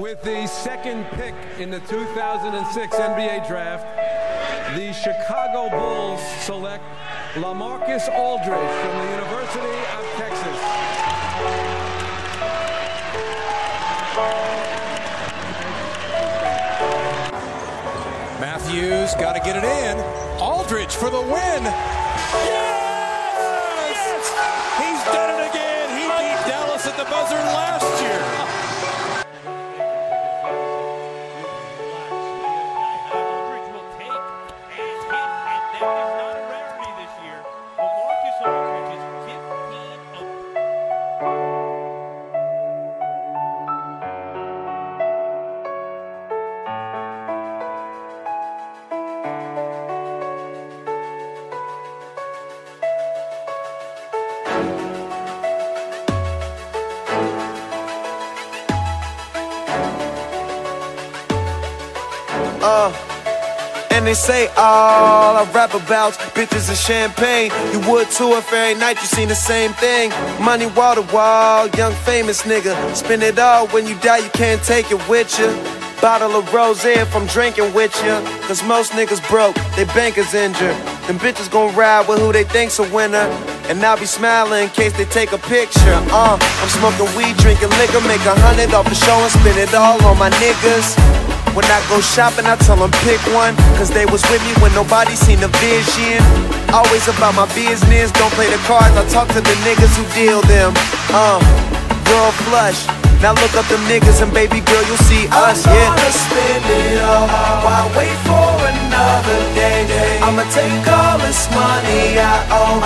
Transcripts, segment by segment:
With the second pick in the 2006 NBA draft, the Chicago Bulls select LaMarcus Aldridge from the University of Texas. Matthews got to get it in. Aldridge for the win. Yes! yes! He's done it again. He beat Dallas at the buzzer last Uh, and they say all I rap about bitches and champagne. You would too if every night you seen the same thing. Money wall to wall, young famous nigga. Spend it all when you die, you can't take it with you. Bottle of rose if I'm drinking with you. Cause most niggas broke, they bankers injured. Them bitches gon' ride with who they think's a winner. And I'll be smiling in case they take a picture. Uh, I'm smoking weed, drinking liquor, make a hundred off the show and spend it all on my niggas. When I go shopping, I tell them pick one. Cause they was with me when nobody seen the vision. Always about my business, don't play the cards. I talk to the niggas who deal them. Uh, world flush. Now look up them niggas and baby girl, you'll see us, yeah. I'm gonna spend it all while wait for another day. I'ma take all this money I own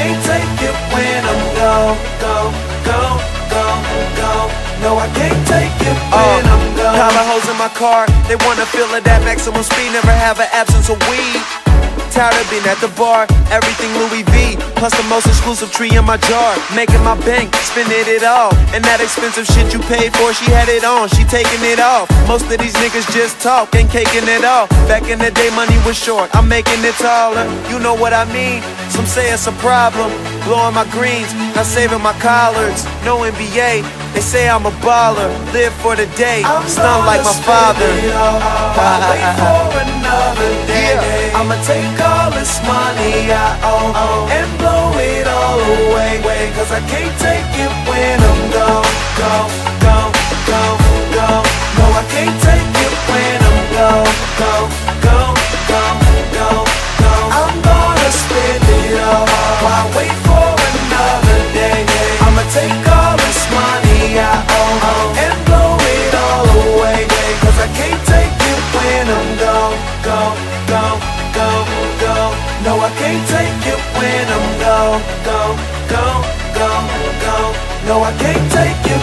can't take it when I'm gone, gone, gone, gone, gone. No, I can't take it uh, when I'm gone. Collar holes in my car, they wanna feel it at maximum speed, never have an absence of weed. Tired of being at the bar, everything Louis V. Plus the most exclusive tree in my jar. Making my bank, spending it all. And that expensive shit you paid for, she had it on, she taking it off. Most of these niggas just talk, ain't caking it off. Back in the day, money was short, I'm making it taller. You know what I mean? Some say it's a problem. Blowing my greens, not saving my collards. No NBA, they say I'm a baller. Live for the day, stunned like my father. Yeah. I'ma take all this money I own oh, oh, and blow it all away. Cause I can't take it when I'm gone, gone, gone, gone, gone. No, I can't take it when I'm gone, gone, gone, gone, gone, gone. I'm gonna spend it all while wait for another day. I'ma take all this money I own oh, and blow it all away. Cause I can't take it when I'm gone, gone, gone. Can't take it when I'm gone, gone, gone, gone, gone. No, I can't take it